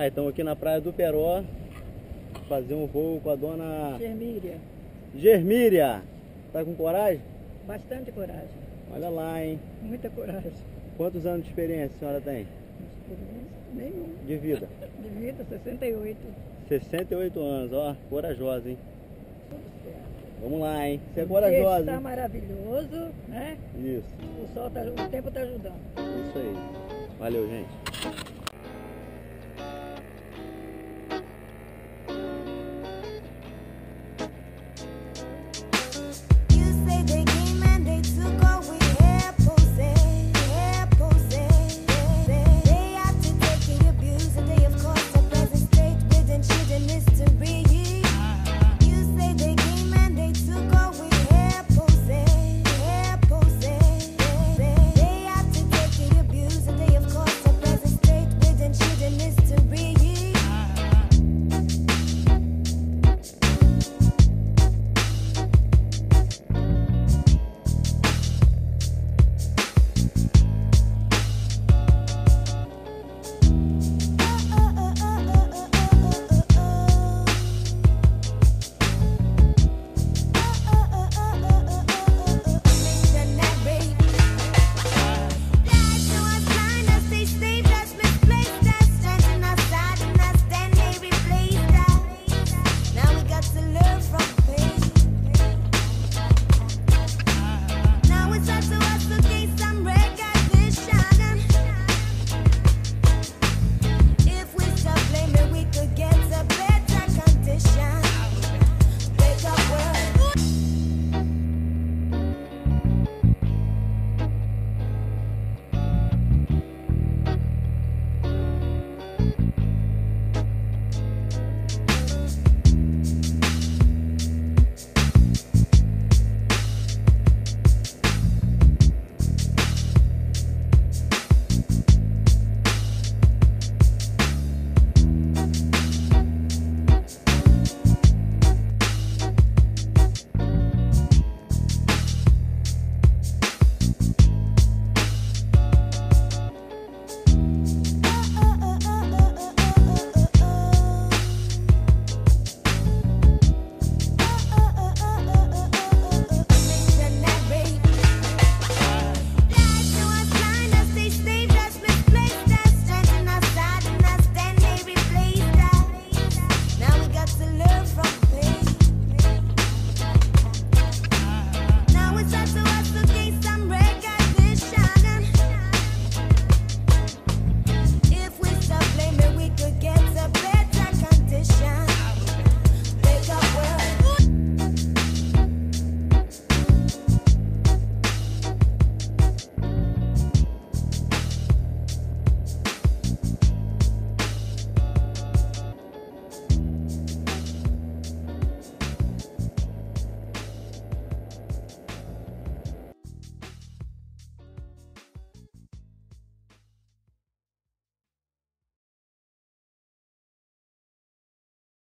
Ah, estamos aqui na praia do Peró. Fazer um voo com a dona Germíria, Germíria. Tá com coragem? bastante coragem, Olha lá, hein? muita coragem. Quantos anos de experiência a senhora tem? Experiência nenhuma. De vida? De vida, 68. 68 anos, ó. Corajosa, hein? Tudo certo. Vamos lá, hein? Você é corajosa, Está maravilhoso, né? Isso, O, sol tá, o tempo tá ajudando. isso aí. Valeu, gente.